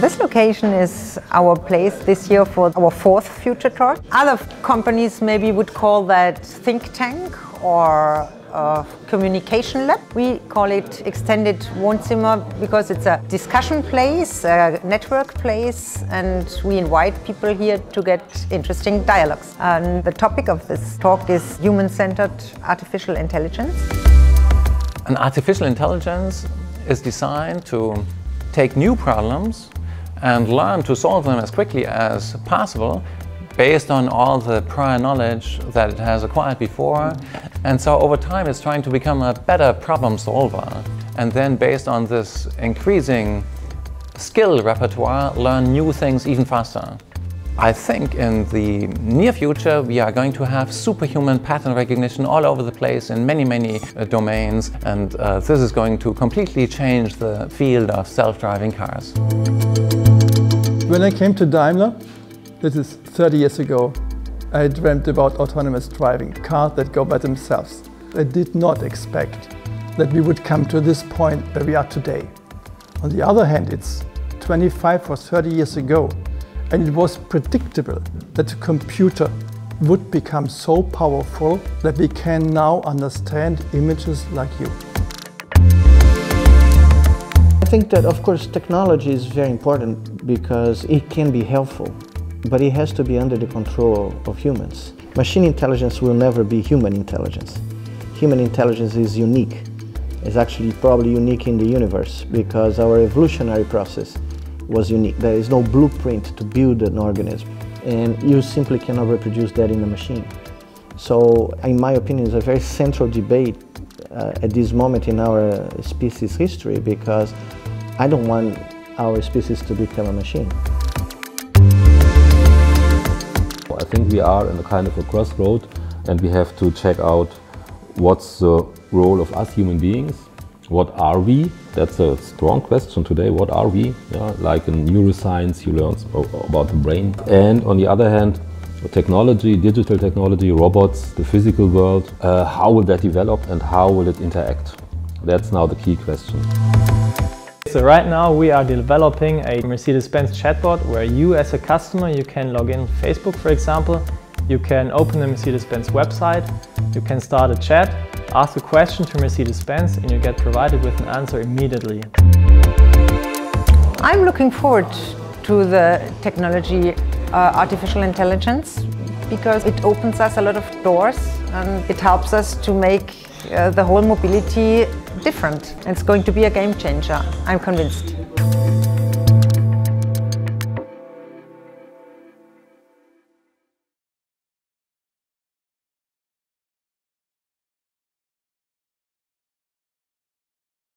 This location is our place this year for our fourth Future Talk. Other companies maybe would call that think tank or a communication lab. We call it Extended Wohnzimmer because it's a discussion place, a network place, and we invite people here to get interesting dialogues. And the topic of this talk is human-centered artificial intelligence. An artificial intelligence is designed to take new problems and learn to solve them as quickly as possible based on all the prior knowledge that it has acquired before. And so over time it's trying to become a better problem solver. And then based on this increasing skill repertoire, learn new things even faster. I think in the near future we are going to have superhuman pattern recognition all over the place in many, many uh, domains and uh, this is going to completely change the field of self-driving cars. When I came to Daimler, this is 30 years ago, I dreamt about autonomous driving, cars that go by themselves. I did not expect that we would come to this point where we are today. On the other hand, it's 25 or 30 years ago and it was predictable that the computer would become so powerful that we can now understand images like you. I think that of course technology is very important because it can be helpful, but it has to be under the control of humans. Machine intelligence will never be human intelligence. Human intelligence is unique. It's actually probably unique in the universe because our evolutionary process was unique. There is no blueprint to build an organism and you simply cannot reproduce that in a machine. So in my opinion, it's a very central debate Uh, at this moment in our species history because I don't want our species to become a machine. I think we are in a kind of a crossroad and we have to check out what's the role of us human beings what are we? That's a strong question today. What are we? Yeah, like in neuroscience, you learn about the brain. And on the other hand, technology, digital technology, robots, the physical world, uh, how will that develop and how will it interact? That's now the key question. So right now we are developing a Mercedes-Benz chatbot where you as a customer, you can log in Facebook for example, you can open the Mercedes-Benz website, you can start a chat Ask a question to Mercedes-Benz and you get provided with an answer immediately. I'm looking forward to the technology artificial intelligence because it opens us a lot of doors and it helps us to make uh, the whole mobility different. It's going to be a game changer, I'm convinced.